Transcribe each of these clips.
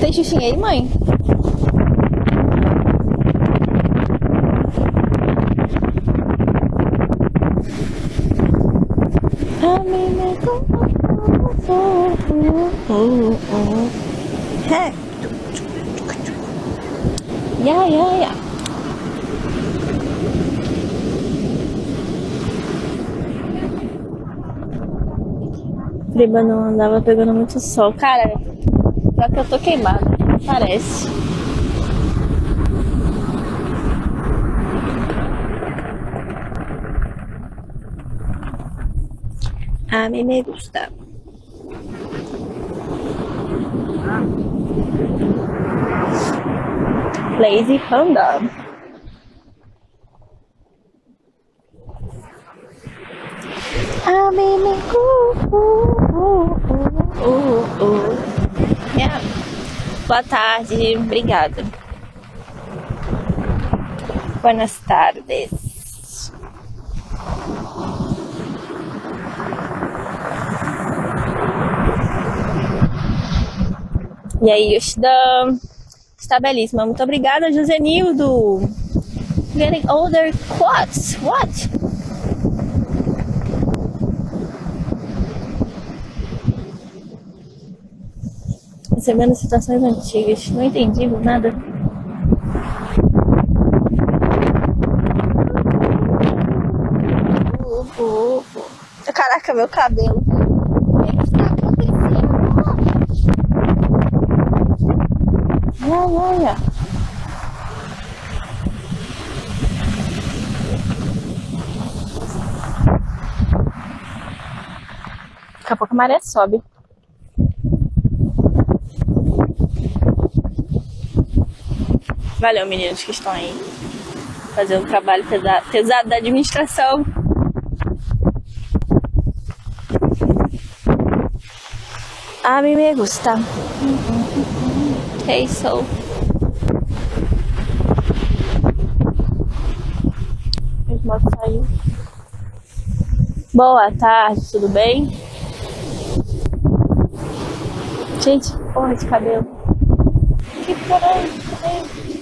Tem xuxinha aí, mãe? Me É. Ya. Friba não andava pegando muito sol. Cara, pior que eu tô queimada. Parece. A mim me gusta. Lazy Panda. A mim me gusta. Yeah. Boa tarde, obrigada. Buenas tardes. E aí, Yoshida? Está belíssima. Muito obrigada, Josenildo. Getting older quads. What? Recebendo situações antigas. Não entendi nada. Caraca, meu cabelo. Ai, ai, ai. Daqui a pouco a maré sobe. Valeu, meninos que estão aí fazendo um trabalho pesado, pesado da administração. A mim me gusta. Ok, so. Saiu. Boa tarde, tudo bem? Gente, porra de cabelo. Que caralho,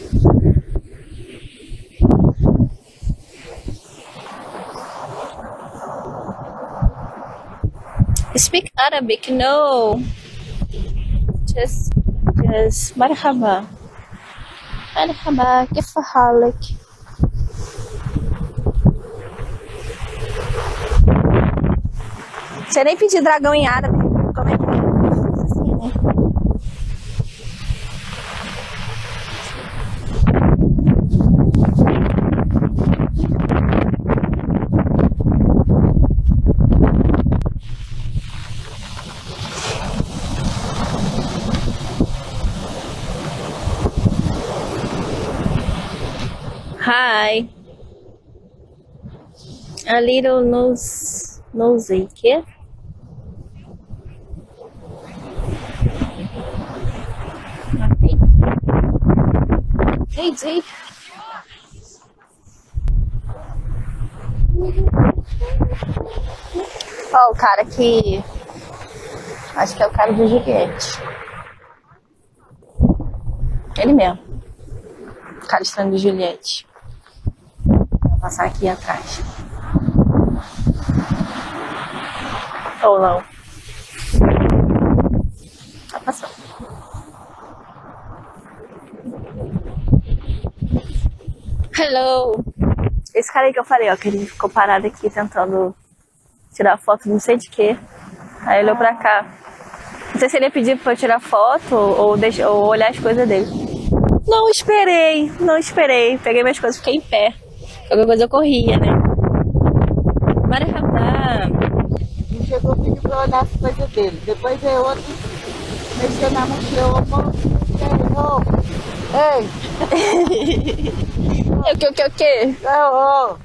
Speak Arabic, no. Just, just مرحبا. مرحبا كيف حالك؟ Você nem pediu dragão em árabe. Hi. A little nose, nosy kid. Gente, Ó, o cara que. Acho que é o cara do Juliette. Ele mesmo. O cara estranho do Juliette. Vou passar aqui atrás. Ou não. Tá passando. Hello! Esse cara aí que eu falei, ó, que ele ficou parado aqui tentando tirar foto não sei de quê. Aí olhou pra cá. Não sei se ele ia pedir pra eu tirar foto ou, deixar, ou olhar as coisas dele. Não esperei, não esperei. Peguei minhas coisas, fiquei em pé. Qualquer coisa eu corria, né? Maracabá. Ele chegou a pedir pra olhar as coisas dele. Depois veio outro mexendo na mochila. Ô, Ei, O que, o que, o que? ô, ô,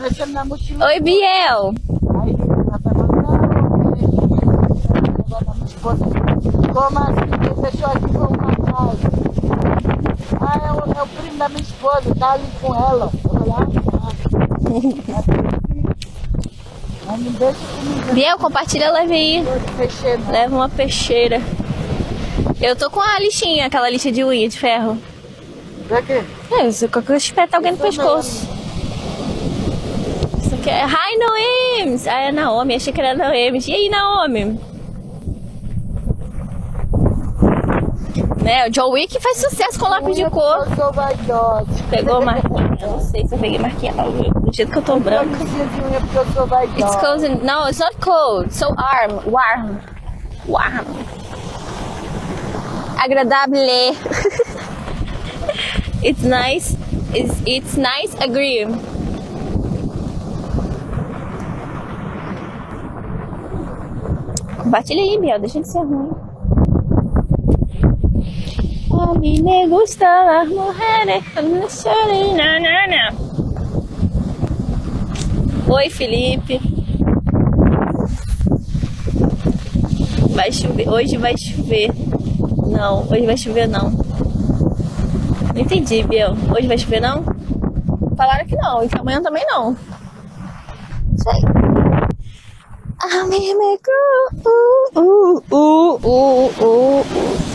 mexendo na mochila. Oi, Biel. Aí ela falou, não. Como assim? Ele deixou aqui com uma casa. Ah, é o, é o primo da minha esposa, tá ali com ela. Eu falei, Biel, compartilha a live aí. Leva uma peixeira. Eu tô com a lixinha, aquela lixa de unha de ferro. Pra quê? É, isso que eu espeta alguém no pescoço. Isso aqui é. Hi, Noemes! Ah, é Naomi, achei que era Noemes. E aí, Naomi? Né, o John Wick faz sucesso com lápis de cor. Pegou marquinha? Eu não sei se eu peguei marquinha. Do jeito que eu tô branca. It's cold. in- No, it's not cold. So warm. Warm. Warm. Agradable. it's nice. It's, it's nice. Agree. Compartilha aí, Biel. Deixa de ser ruim. Me gustan las mujeres con la na, na, na. Oi, Felipe. Vai chover. Hoje vai chover. Não, hoje vai chover não. Não entendi, Biel. Hoje vai chover não? Falaram que não, e que amanhã também não. Sei. A mim me gu- uh, uh, uh, uh, uh, uh.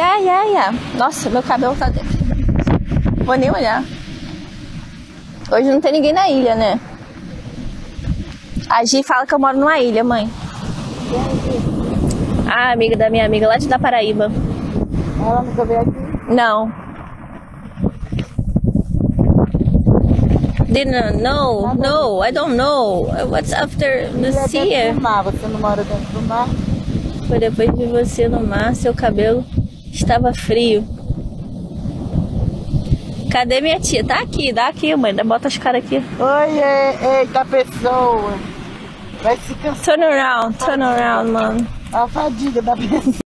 Yeah, yeah, yeah. Nossa, meu cabelo tá dentro. Vou nem olhar. Hoje não tem ninguém na ilha, né? A Gi fala que eu moro numa ilha, mãe. A amiga da minha amiga lá de da Paraíba. Ela nunca veio aqui. Não. Didn't know. No, I don't know. What's after do mar. Você não mora dentro do mar? Foi depois de você no mar, seu cabelo estava frio. Cadê minha tia? Tá aqui, dá aqui, mãe. Bota as caras aqui. Oi, é- eita pessoa. Vai se cansar. Turn around, turn around, mano. A fadiga da pessoa.